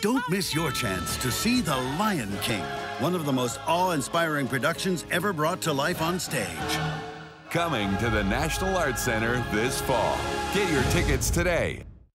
Don't miss your chance to see The Lion King, one of the most awe-inspiring productions ever brought to life on stage. Coming to the National Arts Center this fall. Get your tickets today